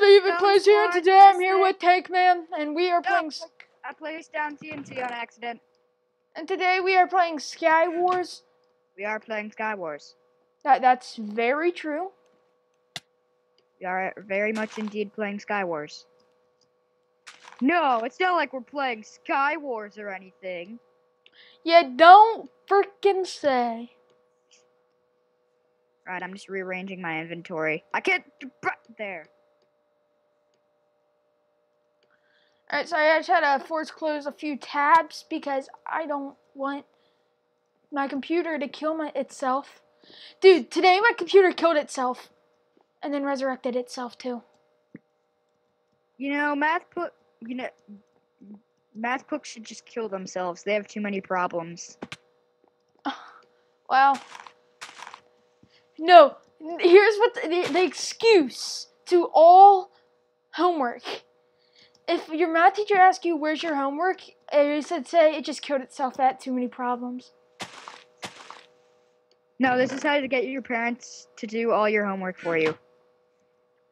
the Eevee Plays here, today I'm here with Tankman, and we are playing, I placed down TNT on accident. and today we are playing Sky Wars. We are playing Sky Wars. That that's very true. We are very much indeed playing Sky Wars. No, it's not like we're playing Sky Wars or anything. Yeah, don't freaking say. Right, I'm just rearranging my inventory. I can't. There. Alright, so I just had to force close a few tabs because I don't want my computer to kill my itself. Dude, today my computer killed itself, and then resurrected itself too. You know, math book. You know, math books should just kill themselves. They have too many problems. Well, no. Here's what the, the, the excuse to all homework. If your math teacher asks you where's your homework, and you said say it just killed itself. That had too many problems. No, this is how to get your parents to do all your homework for you.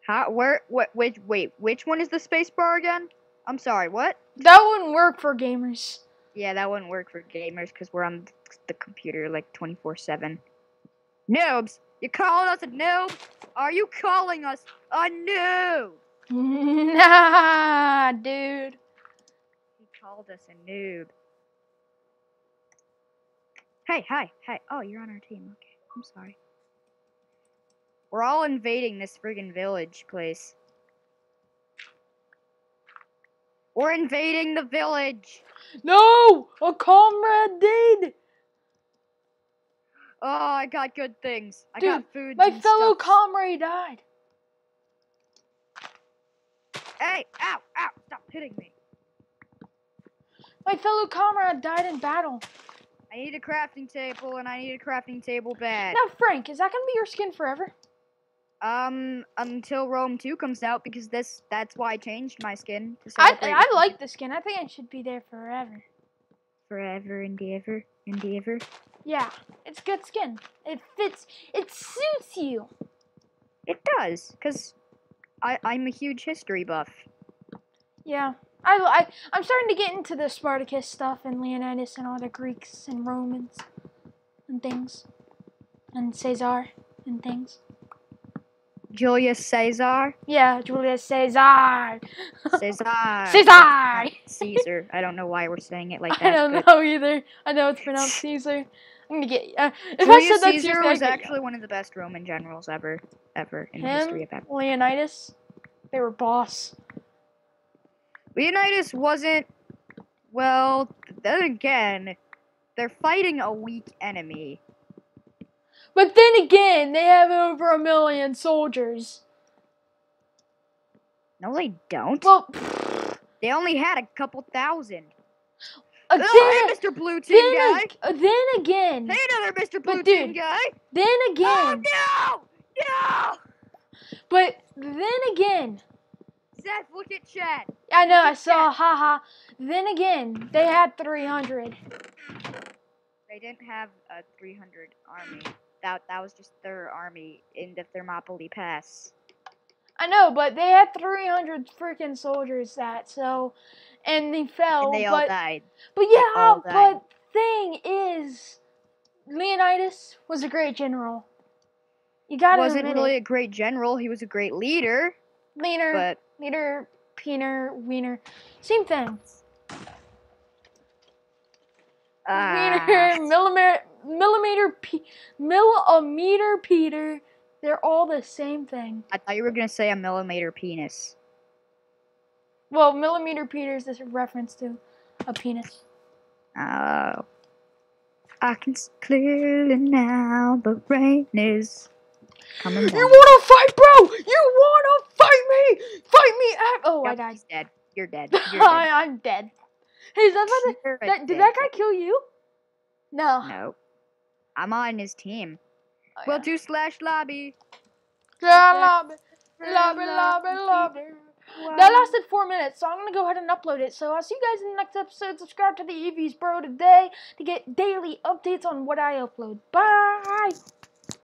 How? Where? What? Wait, wait. Which one is the space bar again? I'm sorry. What? That wouldn't work for gamers. Yeah, that wouldn't work for gamers because we're on the computer like 24/7. Noobs, you calling us a noob? Are you calling us a noob? Nah, called us a noob. Hey, hi, hey. Oh, you're on our team. Okay, I'm sorry. We're all invading this friggin' village place. We're invading the village. No, a comrade did. Oh, I got good things. I Dude, got food. My fellow comrade died. Hey, ow, ow! Stop hitting me. My fellow comrade died in battle. I need a crafting table, and I need a crafting table bed. Now, Frank, is that gonna be your skin forever? Um, until Rome 2 comes out, because this that's why I changed my skin. To I I like the skin. I think it should be there forever. forever and ever and ever. Yeah, it's good skin. It fits. It suits you. It does, because I I'm a huge history buff. Yeah. I, I, I'm starting to get into the Spartacus stuff and Leonidas and all the Greeks and Romans and things. And Caesar and things. Julius Caesar. Yeah, Julius Caesar. Caesar. Caesar! Caesar. I don't know why we're saying it like that. I don't know either. I know it's pronounced Caesar. I'm gonna get. Uh, if I Julius said that Caesar was actually one of the best Roman generals ever, ever in the history of ever. Leonidas. They were boss. Leonidas wasn't. Well, then again, they're fighting a weak enemy. But then again, they have over a million soldiers. No, they don't. Well, they only had a couple thousand. uh, Oh, then, hey, Mr. Blue Team then, guy. ag- uh, then again, Hey, another Mr. Blue But Team guy. then again. Oh no! No! but then again, Seth, look at chat. I know I at saw, that. haha. Then again, they had 300. They didn't have a 300 army. That that was just their army in the Thermopylae Pass. I know, but they had 300 freaking soldiers that, so, and they fell. and they all but, died. but yeah, all died. but thing is, Leonidas was a great general. You gotta Wasn't really it. a great general. He was a great leader, Leaner, but leader, peener, wiener, same thing. ah, Meter, millimeter, millimeter, pe- millimeter, Peter. They're all the same thing. I thought you were gonna say a millimeter penis. Well, millimeter Peter is this reference to a penis. Oh, I can see clearly now. The rain is coming down. You wanna fight, bro? You wanna fight me? Fight me! Yep, dead. You're dead. You're dead. I, I'm dead. Hey, is that, about the- You're a that did that guy kill you? No. No. I'm on his team. Oh, Well, yeah. two slash lobby. Yeah, lobby, lobby, lobby, lobby. That lasted four minutes, so I'm gonna go ahead and upload it. So I'll see you guys in the next episode. Subscribe to the EVs Bro today to get daily updates on what I upload. Bye.